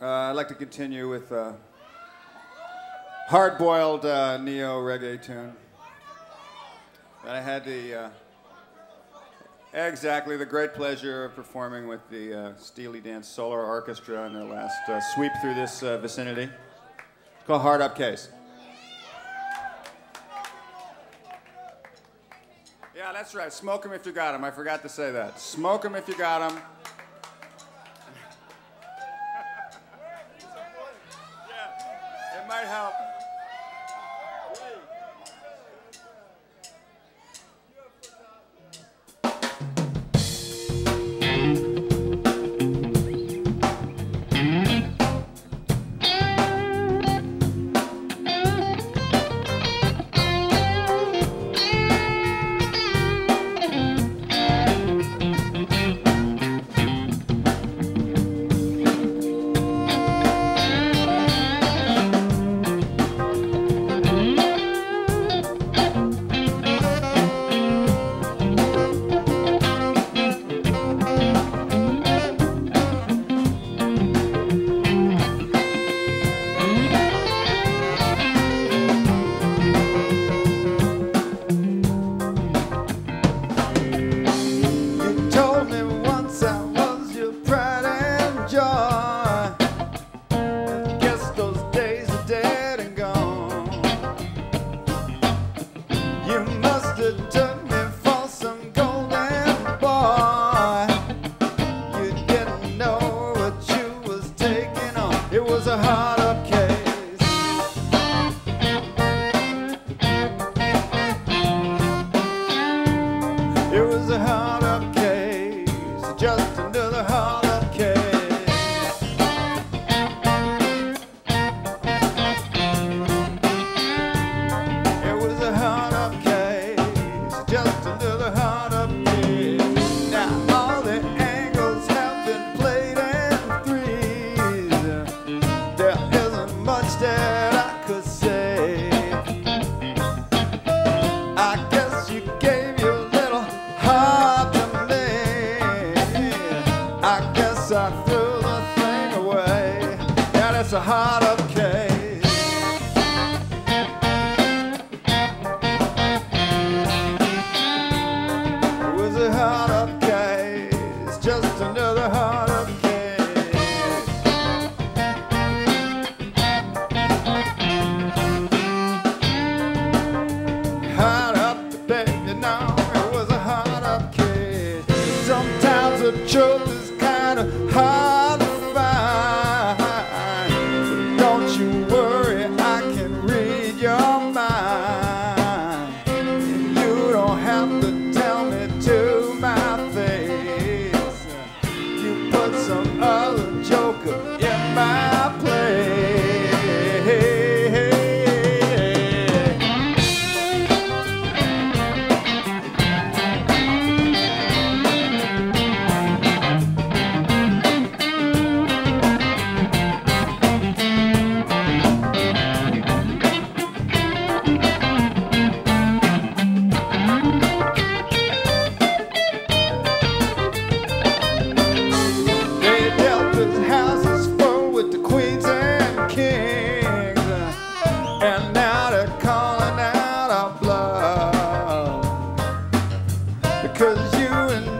Uh, I'd like to continue with a hard boiled uh, neo reggae tune. I had the uh, exactly the great pleasure of performing with the uh, Steely Dan Solar Orchestra in their last uh, sweep through this vicinity. It's called Hard Up Case. Yeah, that's right. Smoke 'em if you got 'em. I forgot to say that. Smoke 'em if you got 'em. help. job. Cause you and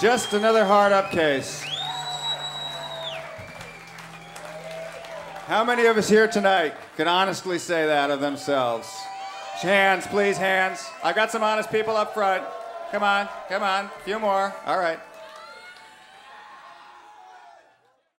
Just another hard up case. How many of us here tonight can honestly say that of themselves? Hands, please, hands. I got some honest people up front. Come on, come on, a few more. All right.